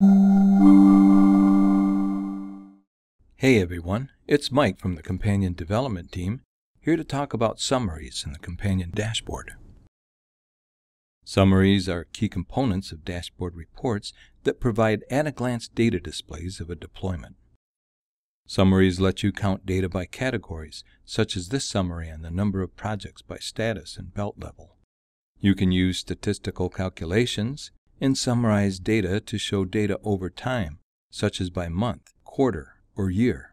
Hey everyone, it's Mike from the Companion Development Team, here to talk about summaries in the Companion Dashboard. Summaries are key components of dashboard reports that provide at-a-glance data displays of a deployment. Summaries let you count data by categories, such as this summary on the number of projects by status and belt level. You can use statistical calculations and summarize data to show data over time, such as by month, quarter, or year.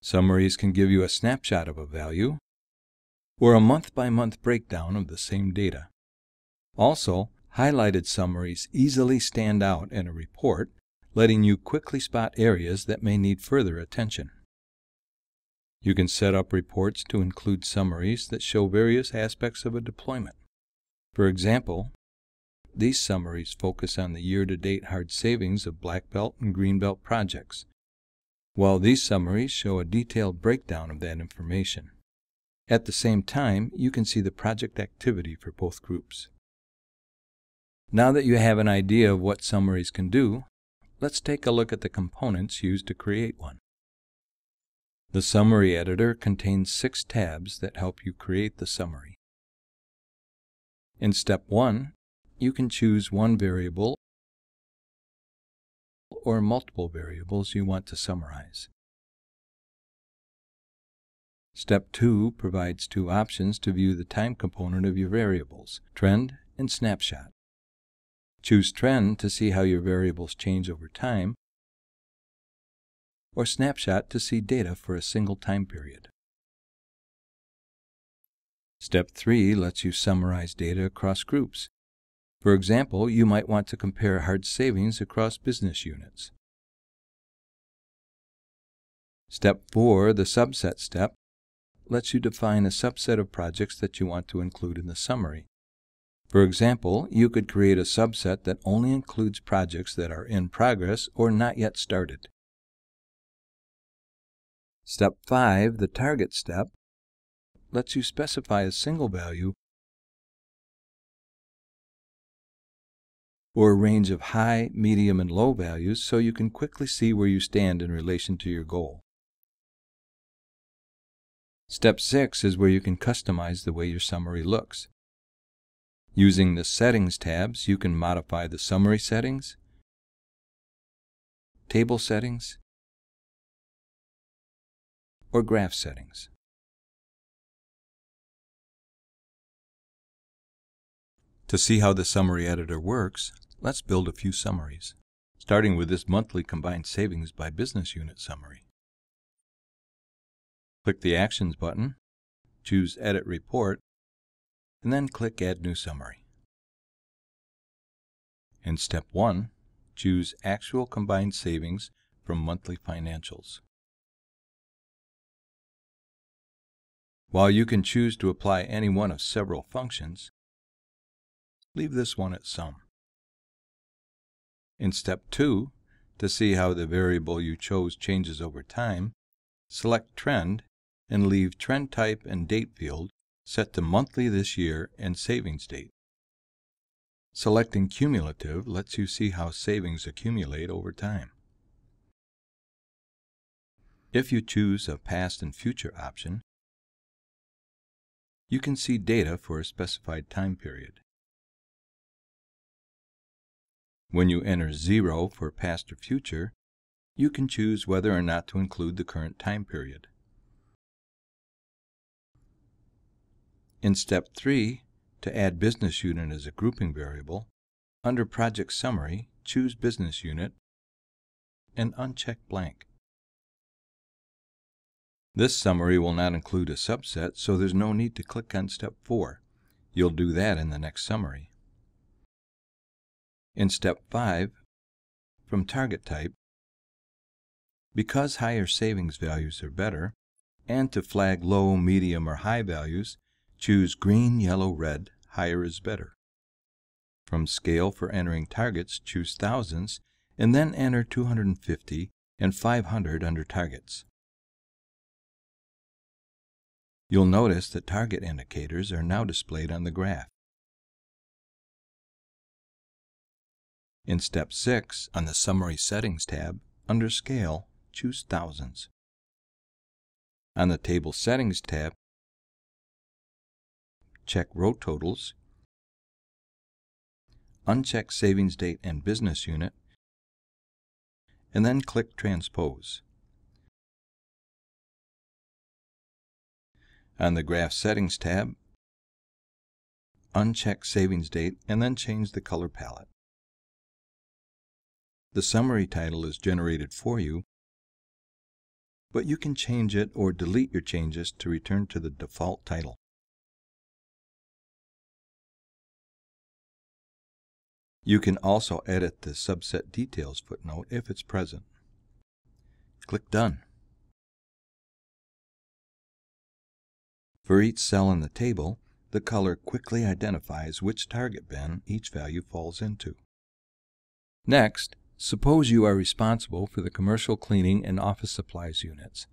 Summaries can give you a snapshot of a value or a month-by-month -month breakdown of the same data. Also, highlighted summaries easily stand out in a report, letting you quickly spot areas that may need further attention. You can set up reports to include summaries that show various aspects of a deployment. For example, these summaries focus on the year-to-date hard savings of black belt and green belt projects, while these summaries show a detailed breakdown of that information. At the same time, you can see the project activity for both groups. Now that you have an idea of what summaries can do, let's take a look at the components used to create one. The Summary Editor contains six tabs that help you create the summary. In Step 1, you can choose one variable or multiple variables you want to summarize. Step 2 provides two options to view the time component of your variables, trend and snapshot. Choose trend to see how your variables change over time, or snapshot to see data for a single time period. Step 3 lets you summarize data across groups, for example, you might want to compare hard savings across business units. Step 4, the subset step, lets you define a subset of projects that you want to include in the summary. For example, you could create a subset that only includes projects that are in progress or not yet started. Step 5, the target step, lets you specify a single value or a range of high, medium, and low values so you can quickly see where you stand in relation to your goal. Step 6 is where you can customize the way your summary looks. Using the Settings tabs, you can modify the summary settings, table settings, or graph settings. To see how the summary editor works, Let's build a few summaries, starting with this monthly combined savings by business unit summary. Click the Actions button, choose Edit Report, and then click Add New Summary. In Step 1, choose Actual Combined Savings from Monthly Financials. While you can choose to apply any one of several functions, leave this one at Sum. In step 2, to see how the variable you chose changes over time, select Trend and leave Trend Type and Date field set to monthly this year and savings date. Selecting Cumulative lets you see how savings accumulate over time. If you choose a past and future option, you can see data for a specified time period. When you enter 0 for past or future, you can choose whether or not to include the current time period. In Step 3, to add business unit as a grouping variable, under Project Summary, choose Business Unit and uncheck blank. This summary will not include a subset, so there's no need to click on Step 4. You'll do that in the next summary. In step 5, from target type, because higher savings values are better, and to flag low, medium, or high values, choose green, yellow, red, higher is better. From scale for entering targets, choose thousands, and then enter 250 and 500 under targets. You'll notice that target indicators are now displayed on the graph. In Step 6, on the Summary Settings tab, under Scale, choose Thousands. On the Table Settings tab, check Row Totals, uncheck Savings Date and Business Unit, and then click Transpose. On the Graph Settings tab, uncheck Savings Date and then change the color palette. The summary title is generated for you, but you can change it or delete your changes to return to the default title. You can also edit the subset details footnote if it's present. Click Done. For each cell in the table, the color quickly identifies which target bin each value falls into. Next, Suppose you are responsible for the commercial cleaning and office supplies units,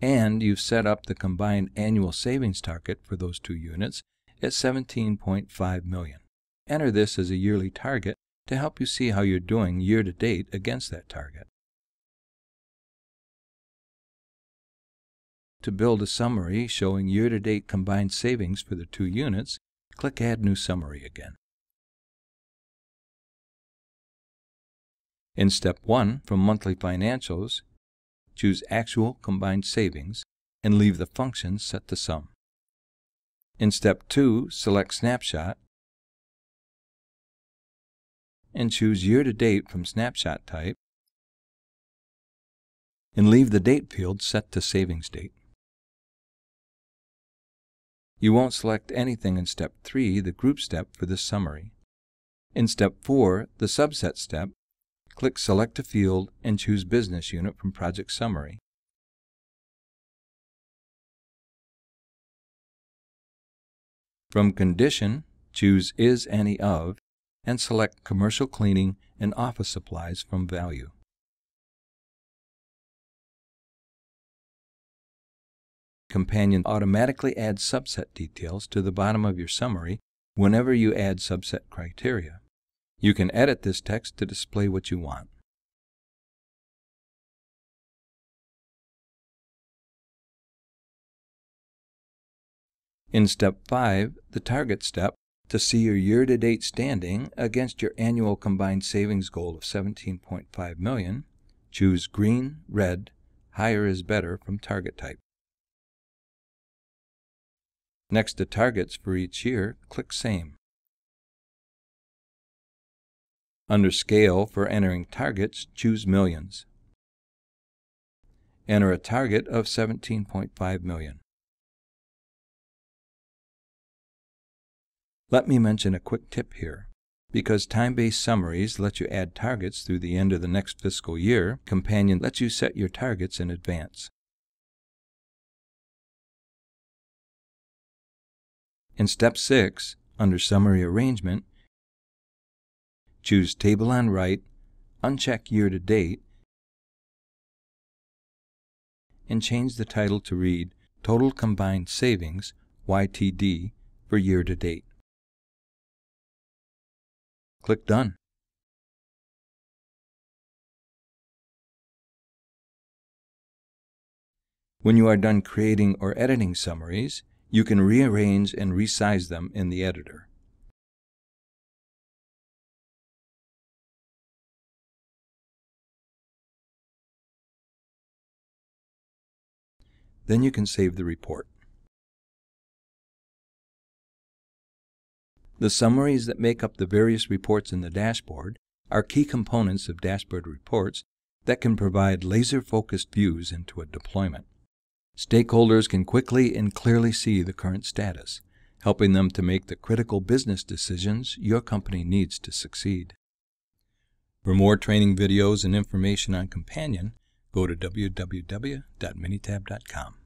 and you've set up the combined annual savings target for those two units at 17.5 million. Enter this as a yearly target to help you see how you're doing year to date against that target. To build a summary showing year to date combined savings for the two units, click Add New Summary again. In step 1, from monthly financials, choose actual combined savings and leave the function set to sum. In step 2, select snapshot and choose year to date from snapshot type and leave the date field set to savings date. You won't select anything in step 3, the group step, for this summary. In step 4, the subset step, Click Select a field and choose Business Unit from Project Summary. From Condition, choose Is Any Of and select Commercial Cleaning and Office Supplies from Value. Companion automatically adds subset details to the bottom of your summary whenever you add subset criteria. You can edit this text to display what you want. In step 5, the target step, to see your year-to-date standing against your annual combined savings goal of 17.5 million, choose green, red, higher is better from target type. Next to targets for each year, click Same. Under Scale for entering targets, choose Millions. Enter a target of 17.5 million. Let me mention a quick tip here. Because time-based summaries let you add targets through the end of the next fiscal year, Companion lets you set your targets in advance. In Step 6, under Summary Arrangement, Choose Table on Right, uncheck Year to Date, and change the title to read Total Combined Savings, YTD, for year to date. Click Done. When you are done creating or editing summaries, you can rearrange and resize them in the editor. Then you can save the report. The summaries that make up the various reports in the dashboard are key components of dashboard reports that can provide laser-focused views into a deployment. Stakeholders can quickly and clearly see the current status, helping them to make the critical business decisions your company needs to succeed. For more training videos and information on Companion, go to www.minitab.com.